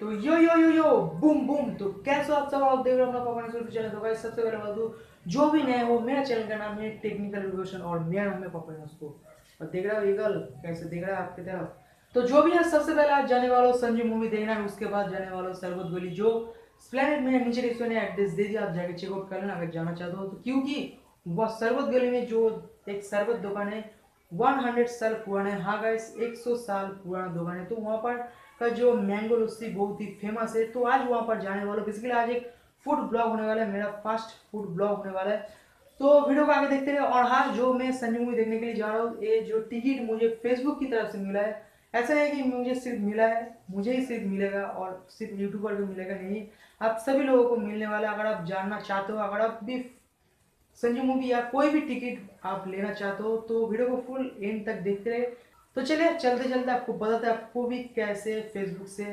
तो यो यो यो यो boom boom तो कैसे आप सब आप देख रहे हो अपना पवन सर चैनल तो गाइस सबसे पहले बता जो भी नए हो, मेरा चैनल का नाम है टेक्निकल रिवोल्यूशन और मेरा नाम है पवन उसको और देख रहा हो ईगल कैसे देख रहा है आपकी तरफ़? तो जो भी है सबसे पहले आज जाने वाला हो, संजू मूवी देखना है, उसके बाद जाने वाला सरबत गोली, जो स्प्लेनेट में नीचे डिस्प्ले ने एड्रेस दे दिया, आप जाके चेकआउट कर लेना, अगर जाना चाहते हो तो। क्योंकि वह सरबत गली में जो एक सरबत दुकान है, 100 साल पुराना है। हाँ गाइस 100 साल पुराना दुकान है। तो वहाँ पर का जो मैंगो लस्सी बहुत ही फ़ेमस है तो आज वहाँ पर जाने वाला बेसिकली आज एक फ़ूड ब्लॉग होने वाला है, मेरा फ़र्स्ट फ़ूड ब्लॉग होने वाला है। तो वीडियो को आगे देखते रहे, और हाँ जो मैं संजय मूवी देखने के लिए जा रहा हूँ, ये जो टिकट मुझे फेसबुक की तरफ़ से मिला है। ऐसा है कि मुझे सिर्फ़ मिला है, मुझे ही सिर्फ़ मिलेगा, और सिर्फ़ यूट्यूब पर भी मिलेगा नहीं। आप सभी लोगों को मिलने वाला अगर आप जानना चाहते हो, अगर आप भी संजू मूवी या कोई भी टिकट आप लेना चाहते हो तो वीडियो को फुल एंड तक देखते रहे। तो चलिए चलते चलते आपको बताते हैं, आपको भी कैसे फेसबुक से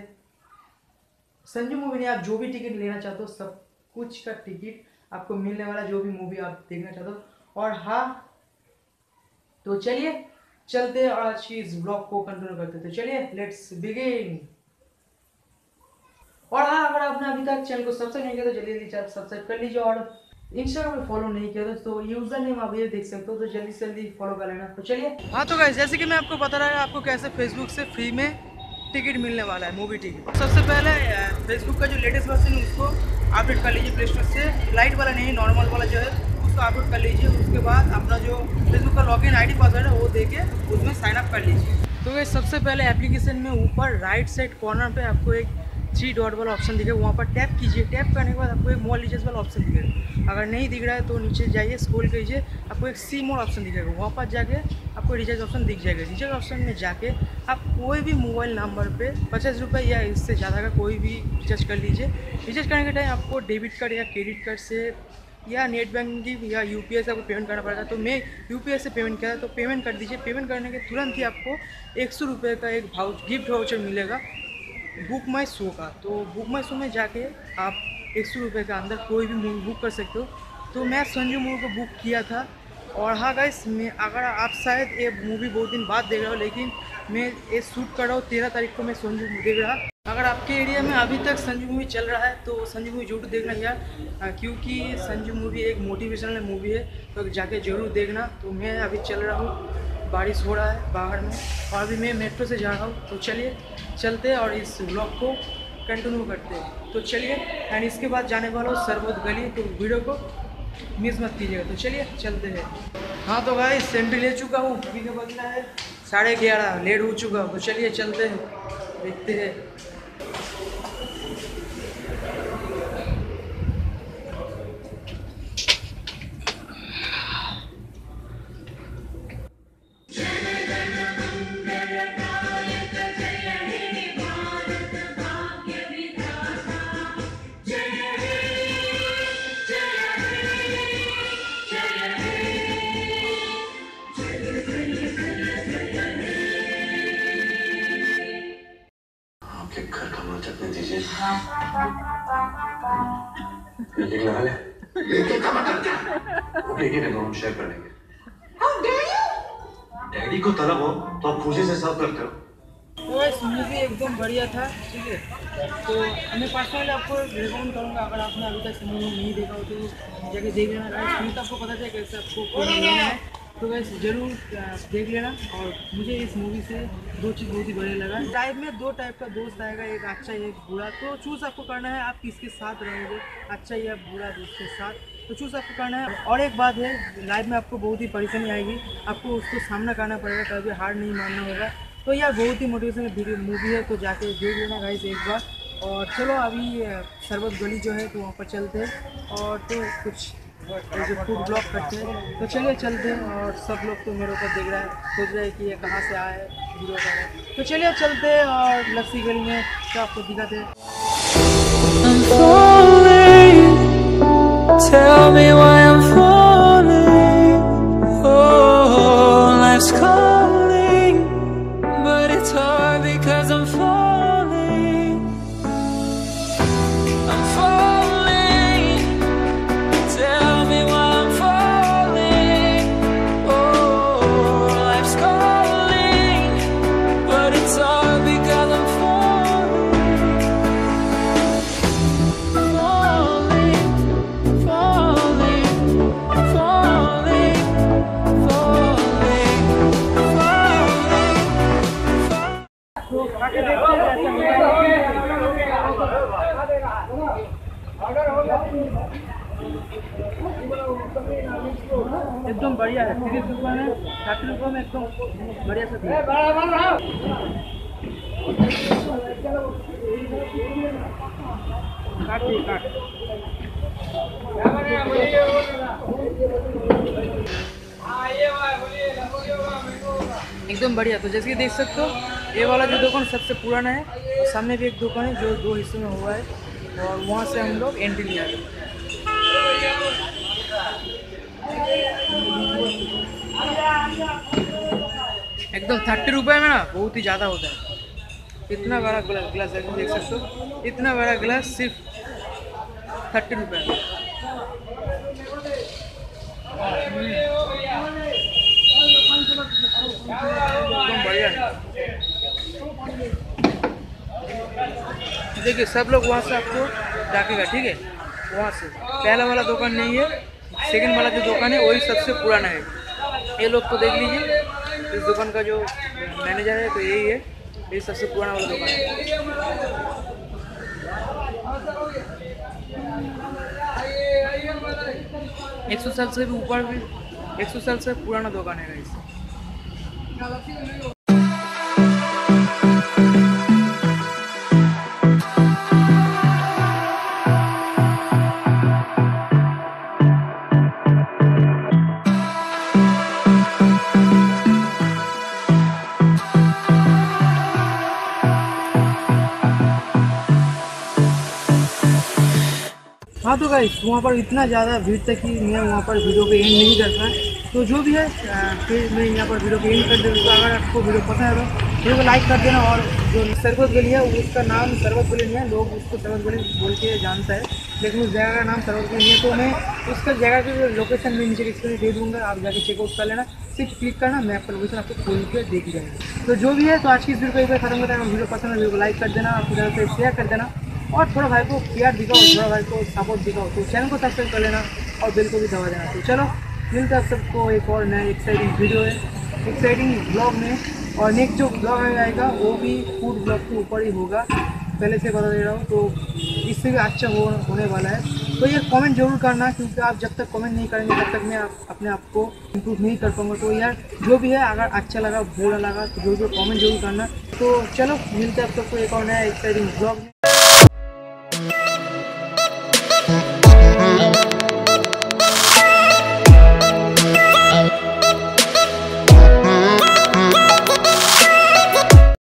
संजू मूवी ने आप जो भी टिकट लेना चाहते हो, सब कुछ का टिकट आपको मिलने वाला जो भी मूवी आप देखना चाहते हो। और हाँ तो चलिए चलते हैं और आज की इस ब्लॉग को कंटिन्यू करते तो चलिए लेट्स बिगिन और हाँ अगर आपने अभी तक चैनल को सब्सक्राइब नहीं किया तो जल्दी जल्दी सब्सक्राइब कर लीजिए और इंस्टाग्राम पे फॉलो नहीं किया तो यूज़र नेम आप ये देख सकते हो तो जल्दी से जल्दी फॉलो कर लेना। तो चलिए। हाँ तो गाइस जैसे कि मैं आपको बता रहा है, आपको कैसे फेसबुक से फ्री में टिकट मिलने वाला है मूवी टिकट सबसे पहले फेसबुक का जो लेटेस्ट वर्जन है, उसको अपडेट कर लीजिए प्ले स्टोर से। लाइट वाला नहीं नॉर्मल वाला जो है, उसको अपडेट कर लीजिए। उसके बाद अपना जो फेसबुक का लॉगिन आईडी पासवर्ड है, वो दे के उसमें साइन अप कर लीजिए। तो ये सबसे पहले एप्लीकेशन में ऊपर राइट साइड कॉर्नर पे आपको एक थ्री डॉट वाला ऑप्शन दिखेगा वहाँ पर टैप कीजिए। टैप करने के बाद आपको एक मोबाइल रिचार्ज वाला ऑप्शन दिखेगा। अगर नहीं दिख रहा है तो नीचे जाइए स्क्रॉल कीजिए आपको एक सी मोड ऑप्शन दिखेगा। वहाँ पर जाके आपको रिचार्ज ऑप्शन दिख जाएगा। रिचार्ज ऑप्शन में जाके आप कोई भी मोबाइल नंबर पे पचास रुपये या इससे ज़्यादा का कोई भी रिचार्ज कर लीजिए। रिचार्ज करने के टाइम आपको डेबिट कार्ड या क्रेडिट कार्ड से या नेट बैंकिंग या यू पी से आपको पेमेंट करना पड़ेगा तो मैं यूपीआई से पेमेंट किया तो पेमेंट कर दीजिए। पेमेंट करने के तुरंत ही आपको एक सौ रुपये का एक भाउ गिफ्ट वाउचर मिलेगा। बुक माई शो का। तो बुक माई शो में जाके आप एक सौ रुपये के अंदर कोई भी मूवी बुक कर सकते हो। तो मैं संजू मूवी को बुक किया था और हाँ गाइस, मैं अगर आप शायद ये मूवी बहुत दिन बाद देख रहे हो, लेकिन मैं ये शूट कर रहा हूँ, तेरह तारीख को मैं संजू मूवी देख रहा। अगर आपके एरिया में अभी तक संजू मूवी चल रहा है तो संजू मूवी ज़रूर देखना यार क्योंकि संजू मूवी एक मोटिवेशनल मूवी है तो जाके ज़रूर देखना। तो मैं अभी चल रहा हूँ। बारिश हो रहा है बाहर में। और अभी मैं मेट्रो से जा रहा हूँ तो चलिए, चलते और इस ब्लॉग को कंटिन्यू करते हैं। तो चलिए एंड इसके बाद जाने वाला हूँ सरबोध गली तो वीडियो को मिस मत कीजिएगा। तो चलिए, चलते हैं। हाँ तो भाई सेंट्री ले चुका हूँ। अभी बजना है, साढ़े ग्यारह लेट हो चुका हूँ। तो चलिए, चलते हैं। देखते हैं। एक लगा ले एक का हम शेयर कर लेंगे डैडी को तलब हो तो आप खुशी से सब करते हो मूवी एकदम बढ़िया था ठीक है तो मैं पर्सनली आपको रिकमेंड करूँगा अगर आपने अभी तक मूवी नहीं देखा हो तो जाके देख लेना आपको पता चले कैसे आपको है तो वैसे ज़रूर देख लेना और मुझे इस मूवी से दो चीज़ बहुत ही बढ़िया लगा। टाइप में दो टाइप का दोस्त आएगा, एक अच्छा एक बुरा। तो चूज़ आपको करना है, आप किसके साथ रहोगे अच्छा या बुरा दोस्त के साथ तो चूज़ आपको करना है। और एक बात है लाइफ में आपको बहुत ही परेशानी आएगी, आपको उसको सामना करना पड़ेगा, कभी हार नहीं मानना होगा। तो यार बहुत ही मोटिवेशन मूवी है तो जाके देख लेना गाइस एक बार। और चलो अभी सरबत गली जो है तो वहाँ पर चलते हैं। और तो कुछ जो फ़ूड ब्लॉग करते हैं। तो चलिए चलते हैं और सब लोग तो मेरे ऊपर देख रहे हैं, सोच रहे हैं कि ये कहाँ से आए वीडियो कर तो चलिए चलते हैं और लस्सी गली में क्या आपको दिखाते हैं? Tell me why रुपये में एकदम बढ़िया से दिया काट दिए काट एकदम बढ़िया तो जैसे कि देख सकते हो ये वाला जो दुकान सबसे पुराना है और सामने भी एक दुकान है जो दो हिस्सों में हुआ है और वहाँ से हम लोग एंट्री लिया है। एकदम थर्टी रुपये में ना बहुत ही ज़्यादा होता है। इतना बड़ा ग्लास ग्लास है, देख सकते हो। इतना बड़ा ग्लास सिर्फ़ थर्टी रुपये में। बढ़िया देखिए, सब लोग वहाँ से आपको डाकेगा ठीक है? वहाँ से। पहला वाला दुकान नहीं है, सेकंड वाला जो दुकान है, वही सबसे पुराना है। ये लोग तो देख लीजिए, इस दुकान का जो मैनेजर है तो यही है, ये सबसे पुराना वाला दुकान है। एक सौ साल से भी ऊपर भी, एक सौ साल से पुराना दुकान है गाइस हाँ तो गाइस वहाँ पर इतना ज़्यादा भीड़ था कि मैं वहाँ पर वीडियो को एंड नहीं कर पाया। तो जो भी है फिर मैं यहाँ पर वीडियो को एंड कर देता हूँ। अगर आपको वीडियो पसंद है तो वीडियो को लाइक कर देना और जो सरबत गली है, उसका नाम सरबत गली है, लोग उसको सरबत गली बोल के जानता है। लेकिन उस जगह का नाम सरबत गली है। तो मैं उसका जगह की लोकेशन मैं नीचे डिस्क्रिप्शन दे दूँगा। आप जाके चेकआउट कर लेना। सिर्फ़ क्लिक करना, मैं पर लोकेशन आपको खोल के देख जाएँगे तो जो भी है तो आज की इस वीडियो को एक बार खत्म करते हैं। वीडियो पसंद है वीडियो को लाइक कर देना आपकी तरफ़ से शेयर कर देना। और थोड़ा भाई को प्यार दिखाओ थोड़ा भाई को सपोर्ट दिखाओ तो चैनल को सब्सक्राइब कर लेना और बिल को भी दबा देना। तो चलो मिलते हैं आप सबको एक और नया एक्साइटिंग वीडियो है एक्साइटिंग ब्लॉग में। और नेक्स्ट जो ब्लॉग आएगा वो भी फ़ूड ब्लॉग के ऊपर ही होगा। पहले से बता दे रहा हूँ तो इससे भी अच्छा हो होने वाला है। तो ये कमेंट ज़रूर करना क्योंकि आप जब तक कमेंट नहीं करेंगे तब तक मैं आप, अपने आप को इम्प्रूव नहीं कर पाऊँगा। तो यार जो भी है अगर अच्छा लगा बुरा लगा तो जो जो कमेंट ज़रूर करना। तो चलो मिलते हैं आप सबको एक और नया एक्साइटिंग ब्लॉग में।